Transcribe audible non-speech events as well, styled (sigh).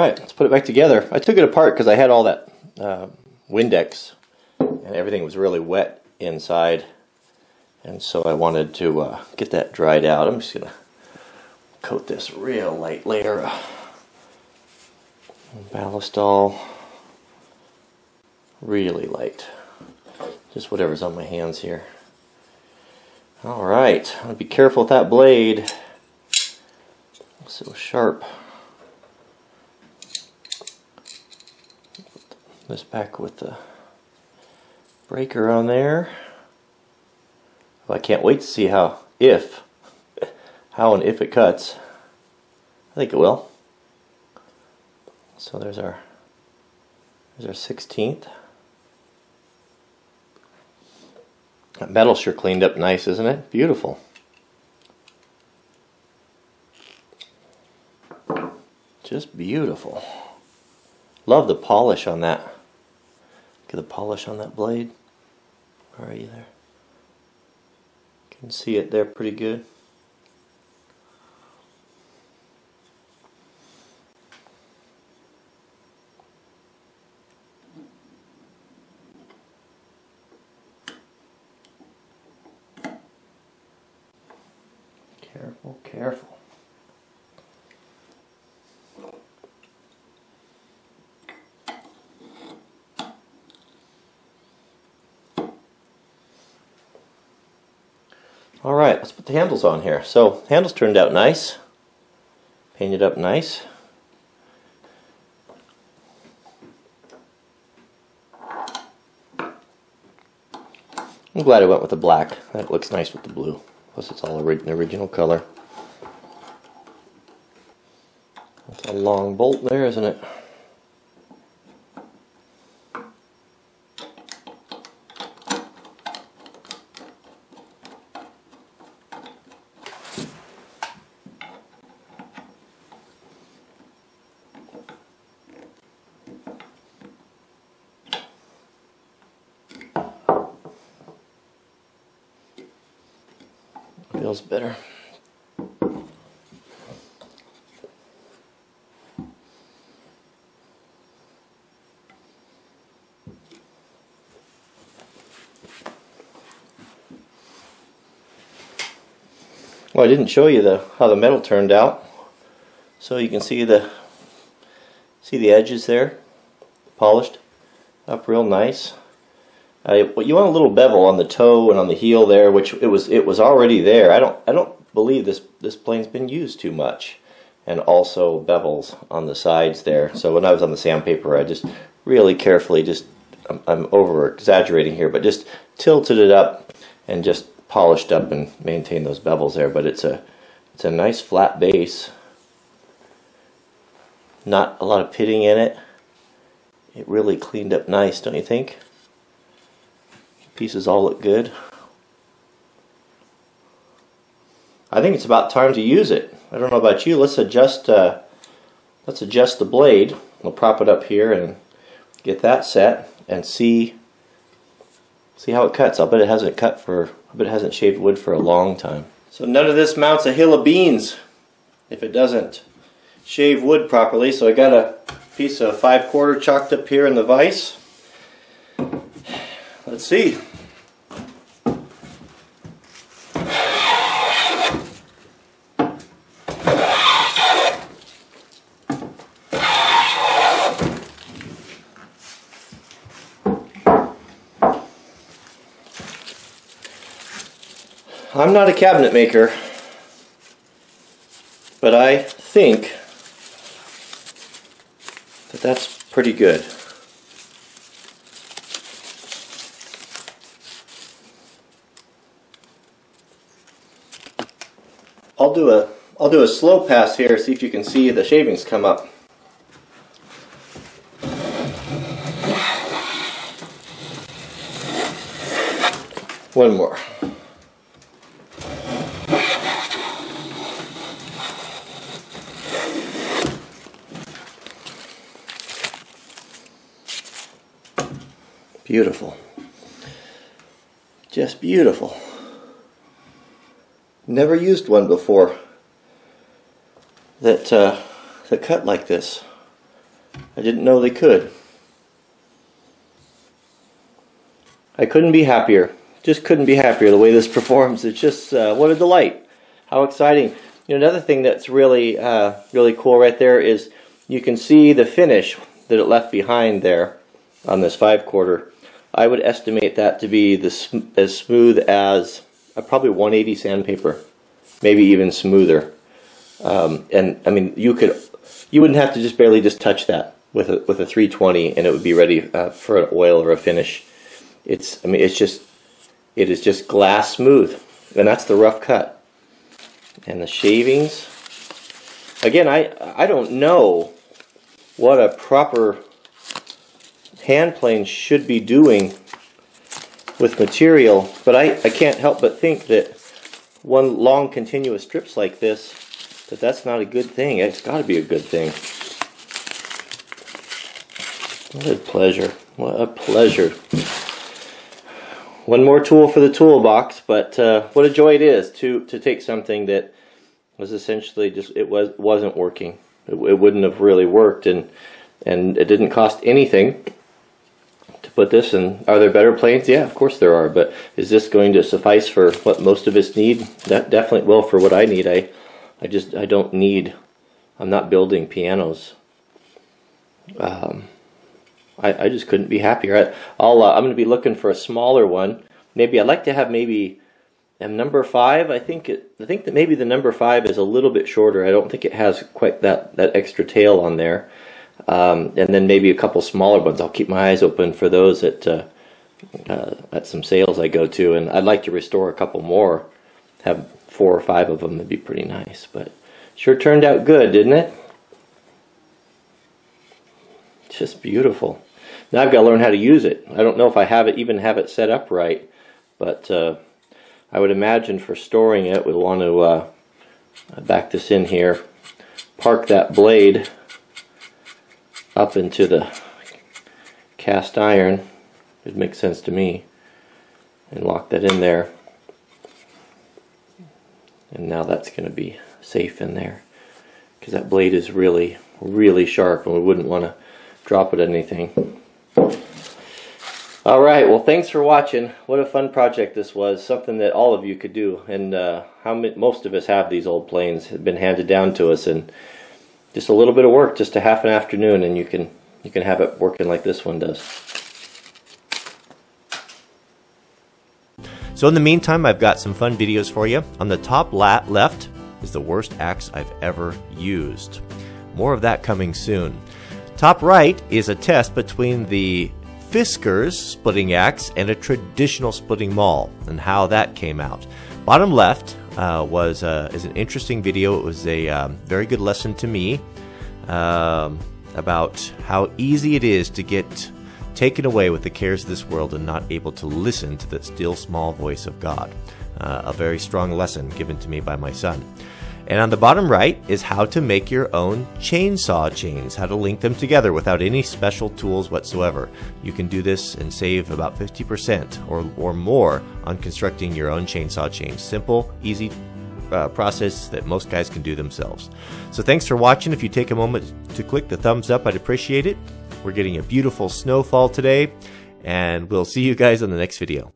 right, let's put it back together. I took it apart because I had all that uh, Windex and everything was really wet inside. And so I wanted to uh, get that dried out. I'm just going to coat this real light layer of. Really light. Just whatever's on my hands here. Alright, I'll be careful with that blade. So sharp. This back with the breaker on there. Well, I can't wait to see how, if, (laughs) how and if it cuts. I think it will. So there's our, there's our 16th. That metal sure cleaned up nice, isn't it? Beautiful. Just beautiful. Love the polish on that. At the polish on that blade. Where are you there? Can see it there pretty good. Careful, careful. All right, let's put the handles on here. So handles turned out nice, painted up nice. I'm glad I went with the black. That looks nice with the blue. Plus it's all an original color. That's a long bolt there, isn't it? Feels better. Well, I didn't show you the how the metal turned out. So you can see the see the edges there, polished up real nice. Uh, you want a little bevel on the toe and on the heel there, which it was it was already there. I don't I don't believe this this plane's been used too much, and also bevels on the sides there. So when I was on the sandpaper, I just really carefully just I'm, I'm over exaggerating here, but just tilted it up and just polished up and maintained those bevels there. But it's a it's a nice flat base. Not a lot of pitting in it. It really cleaned up nice, don't you think? Pieces all look good. I think it's about time to use it. I don't know about you. Let's adjust. Uh, let's adjust the blade. We'll prop it up here and get that set and see see how it cuts. I'll bet it hasn't cut for. I bet it hasn't shaved wood for a long time. So none of this mounts a hill of beans if it doesn't shave wood properly. So I got a piece of five quarter chalked up here in the vise. Let's see. I'm not a cabinet maker, but I think that that's pretty good. I'll do a I'll do a slow pass here, see if you can see the shavings come up. One more. Beautiful. Just beautiful. Never used one before that uh, that cut like this. I didn't know they could. I couldn't be happier. Just couldn't be happier the way this (laughs) performs. It's just uh, what a delight. How exciting. You know, another thing that's really, uh, really cool right there is you can see the finish that it left behind there on this five quarter. I would estimate that to be as smooth as uh, probably 180 sandpaper, maybe even smoother. Um, and I mean, you could, you wouldn't have to just barely just touch that with a with a 320, and it would be ready uh, for an oil or a finish. It's, I mean, it's just, it is just glass smooth, and that's the rough cut. And the shavings, again, I I don't know what a proper hand plane should be doing with material, but I, I can't help but think that one long continuous strips like this, that that's not a good thing. It's got to be a good thing. What a pleasure. What a pleasure. One more tool for the toolbox, but uh, what a joy it is to, to take something that was essentially just, it was, wasn't working. It, it wouldn't have really worked and, and it didn't cost anything put this and Are there better planes? Yeah, of course there are. But is this going to suffice for what most of us need? That definitely will for what I need. I, I just I don't need. I'm not building pianos. Um, I I just couldn't be happier. I, I'll uh, I'm going to be looking for a smaller one. Maybe I'd like to have maybe. And number five, I think it. I think that maybe the number five is a little bit shorter. I don't think it has quite that that extra tail on there. Um, and then maybe a couple smaller ones. I'll keep my eyes open for those at uh, uh, at some sales I go to, and I'd like to restore a couple more. Have four or five of them would be pretty nice, but sure turned out good, didn't it? Just beautiful. Now I've got to learn how to use it. I don't know if I have it even have it set up right, but uh, I would imagine for storing it, we'll want to uh, back this in here, park that blade up into the cast iron. It makes sense to me. And lock that in there. And now that's going to be safe in there. Because that blade is really, really sharp and we wouldn't want to drop it anything. Alright, well thanks for watching. What a fun project this was. Something that all of you could do. And uh, how most of us have these old planes. have been handed down to us. and just a little bit of work, just a half an afternoon, and you can you can have it working like this one does. So in the meantime, I've got some fun videos for you. On the top left is the worst axe I've ever used. More of that coming soon. Top right is a test between the Fiskars splitting axe and a traditional splitting maul and how that came out. Bottom left uh, was uh, is an interesting video. It was a um, very good lesson to me um, about how easy it is to get taken away with the cares of this world and not able to listen to the still small voice of God. Uh, a very strong lesson given to me by my son. And on the bottom right is how to make your own chainsaw chains, how to link them together without any special tools whatsoever. You can do this and save about 50% or, or more on constructing your own chainsaw chains. Simple, easy uh, process that most guys can do themselves. So thanks for watching. If you take a moment to click the thumbs up, I'd appreciate it. We're getting a beautiful snowfall today, and we'll see you guys on the next video.